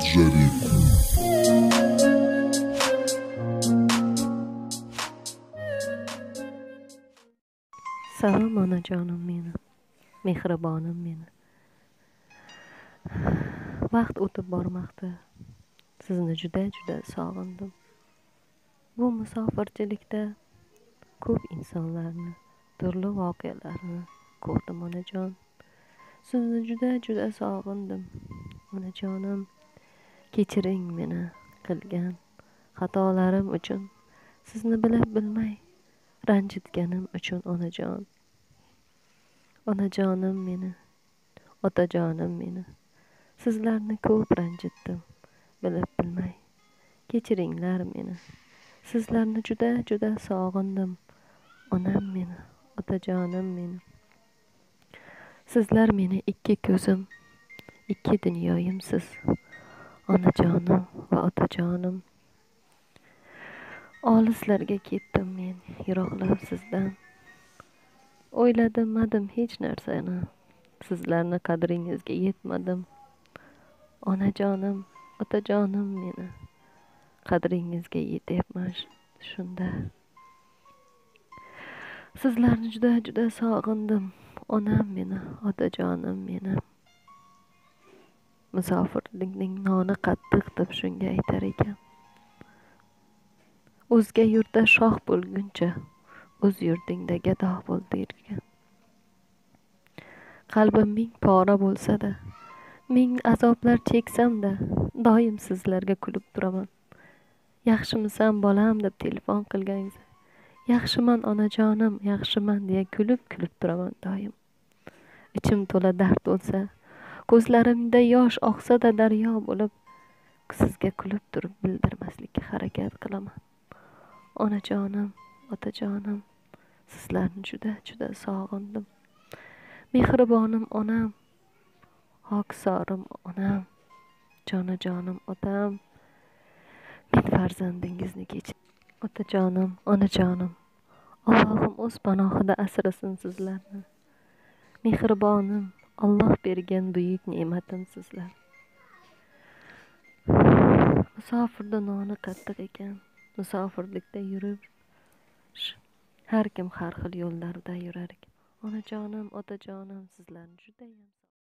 Джарику. Salom onajonim meni, mehribonim meni. Vaqt o'tib bormoqda. Sizni juda-juda sog'indim. Bu musofirchilikda ko'p insonlarni, turli voqealarni ko'rdim onajon. Sizni juda-juda sog'indim. Onajonim, kechiring meni qilgan xatolarim uchun. Sizni bilib-bilmay ranjitganim uchun onajon. Onajonim meni, otajonim meni. Sizlarni ko'p ranjitdim, bilib-bilmay. Kechiringlar meni. Sizlarni juda-juda sog'indim. Onam meni, otajonim meni. Sizlar meni ikki ko'zim, ikki dunyoyimsiz. Onajonim va otajonim. Olislarga ketdim men, yiroqlab sizdan. O'ylamadim hech narsani. Sizlarni qadringizga yetmadim. Onajonim, otajonim meni. Qadringizga yetyapman shunda. Sizlarni juda-juda sog'indim. Onam meni, otajonim meni. Musofirlikning noni qattiq deb shunga aytar ekan. O'zga yurtda shoh bo'lguncha, o'z yurtingda gado bo'l derkan. Qalbim ming pora bo'lsa-da, ming azoblar cheksam-da, doim sizlarga kulib turaman. Yaxshimisan bolam deb telefon qilganingizda, yaxshiman onajonim, yaxshiman deya kulib-kulib turaman doim. Ichim to'la dard bo'lsa, ko'zlarimda yosh oqsa-da daryo bo'lib, sizga kulib turib bildirmaslikka harakat qilaman. Onajonim, otajonim, sizlarni juda-juda sog'indim. Mehribonim onam, hokisorim onam, jonajonim otam. Men farzandingizni kech Otajonim, onajonim. Allohim o'z panohida asrasin sizlarni. Mehribonim, olloh bergan buyuk ne'matimsizlar. Musofirda noni qattiq ekan. Musofirlikda yurib har kim har xil yo'llarda yurar ekan. Onajonim, otajonim, sizlarni judayam